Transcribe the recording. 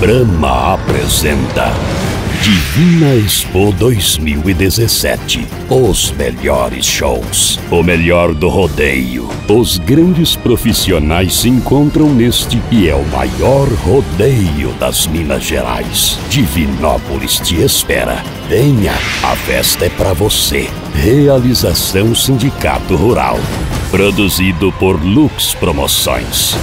Brahma apresenta Divina Expo 2017. Os melhores shows, o melhor do rodeio. Os grandes profissionais se encontram neste e é o maior rodeio das Minas Gerais. Divinópolis te espera. Venha, a festa é para você. Realização Sindicato Rural. Produzido por Lux Promoções.